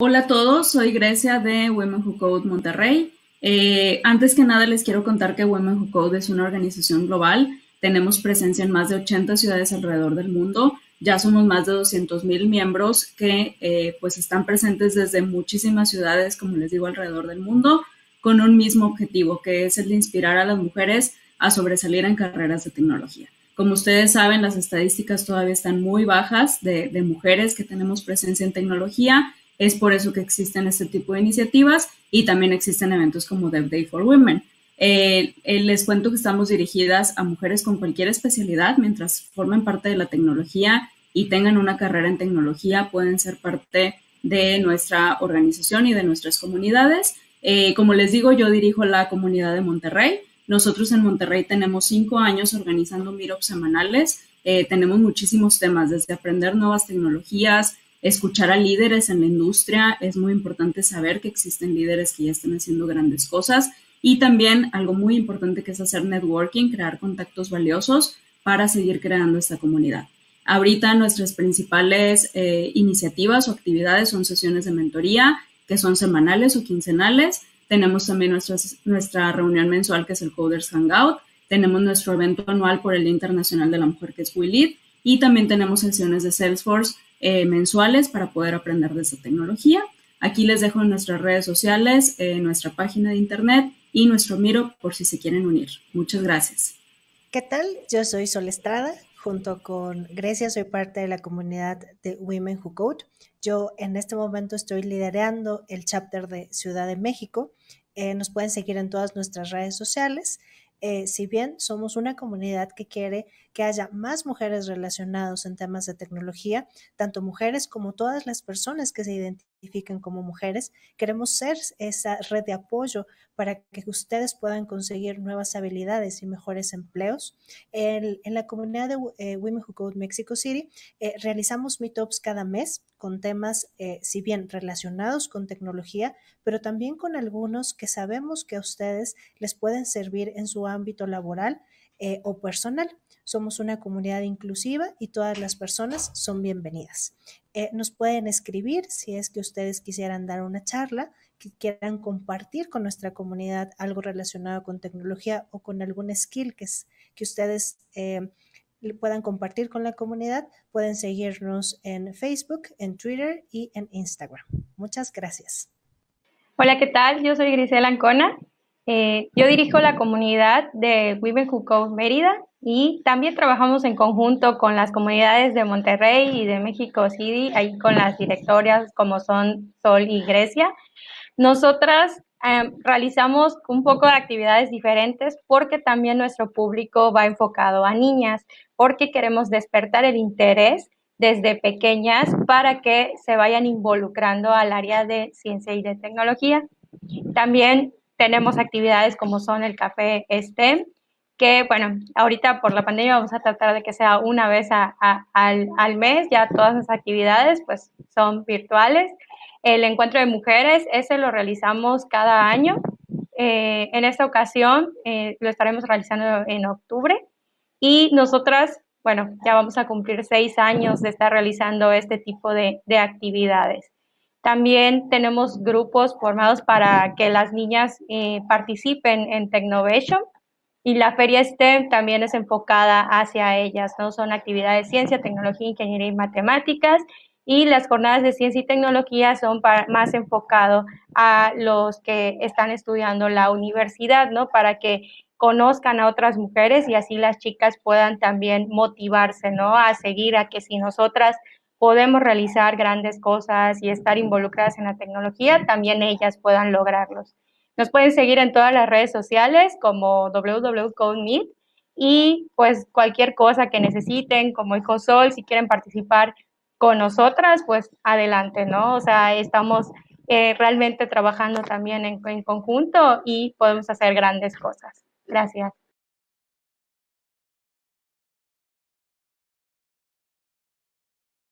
Hola a todos, soy Grecia de Women Who Code Monterrey. Eh, antes que nada les quiero contar que Women Who Code es una organización global. Tenemos presencia en más de 80 ciudades alrededor del mundo. Ya somos más de 200 mil miembros que eh, pues están presentes desde muchísimas ciudades, como les digo, alrededor del mundo, con un mismo objetivo, que es el de inspirar a las mujeres a sobresalir en carreras de tecnología. Como ustedes saben, las estadísticas todavía están muy bajas de, de mujeres que tenemos presencia en tecnología. Es por eso que existen este tipo de iniciativas y también existen eventos como Dev Day for Women. Eh, eh, les cuento que estamos dirigidas a mujeres con cualquier especialidad mientras formen parte de la tecnología y tengan una carrera en tecnología, pueden ser parte de nuestra organización y de nuestras comunidades. Eh, como les digo, yo dirijo la comunidad de Monterrey. Nosotros en Monterrey tenemos cinco años organizando meetups semanales. tenemos muchísimos temas, desde aprender nuevas tecnologías, escuchar a líderes en la industria. Es muy importante saber que existen líderes que ya están haciendo grandes cosas. Y también algo muy importante que es hacer networking, crear contactos valiosos para seguir creando esta comunidad. Ahorita nuestras principales eh, iniciativas o actividades son sesiones de mentoría, que son semanales o quincenales. Tenemos también nuestra reunión mensual, que es el Coders Hangout. Tenemos nuestro evento anual por el Día Internacional de la Mujer, que es WeLead. Y también tenemos sesiones de Salesforce eh, mensuales para poder aprender de esta tecnología. Aquí les dejo nuestras redes sociales, eh, nuestra página de internet y nuestro Miro por si se quieren unir. Muchas gracias. ¿Qué tal? Yo soy Sol Estrada. Junto con Grecia soy parte de la comunidad de Women Who Code. Yo en este momento estoy liderando el chapter de Ciudad de México. Eh, nos pueden seguir en todas nuestras redes sociales. Eh, si bien somos una comunidad que quiere que haya más mujeres relacionadas en temas de tecnología, tanto mujeres como todas las personas que se identifiquen como mujeres, queremos ser esa red de apoyo para que ustedes puedan conseguir nuevas habilidades y mejores empleos. En, la comunidad de eh, Women Who Code Mexico City eh, realizamos meetups cada mes con temas, si bien relacionados con tecnología, pero también con algunos que sabemos que a ustedes les pueden servir en su ámbito laboral eh, o personal. Somos una comunidad inclusiva y todas las personas son bienvenidas. Eh, nos pueden escribir si es que ustedes quisieran dar una charla, que quieran compartir con nuestra comunidad algo relacionado con tecnología o con algún skill que, que ustedes eh, puedan compartir con la comunidad, pueden seguirnos en Facebook, en Twitter y en Instagram. Muchas gracias. Hola, ¿qué tal? Yo soy Grisela Ancona. Eh, yo dirijo la comunidad de Women Who Code Mérida y también trabajamos en conjunto con las comunidades de Monterrey y de México City, ahí con las directorias como son Sol y Grecia. Nosotras em, realizamos un poco de actividades diferentes porque también nuestro público va enfocado a niñas, porque queremos despertar el interés desde pequeñas para que se vayan involucrando al área de ciencia y de tecnología. También tenemos actividades como son el café STEM, que bueno, ahorita por la pandemia vamos a tratar de que sea una vez al, mes, ya todas las actividades pues son virtuales. El encuentro de mujeres, ese lo realizamos cada año. Eh, en esta ocasión eh, lo estaremos realizando en octubre y nosotras, bueno, ya vamos a cumplir seis años de estar realizando este tipo de, de actividades. También tenemos grupos formados para que las niñas eh, participen en Technovation y la feria STEM también es enfocada hacia ellas, ¿no? Son actividades de ciencia, tecnología, ingeniería y matemáticas y las jornadas de ciencia y tecnología son más enfocado a los que están estudiando la universidad, ¿no? Para que conozcan a otras mujeres y así las chicas puedan también motivarse, ¿no? A seguir a que si nosotras podemos realizar grandes cosas y estar involucradas en la tecnología, también ellas puedan lograrlos. Nos pueden seguir en todas las redes sociales como www.codemeet y pues cualquier cosa que necesiten, como dijo Sol, si quieren participar con nosotras, pues adelante, ¿no? O sea, estamos eh, realmente trabajando también en conjunto y podemos hacer grandes cosas. Gracias.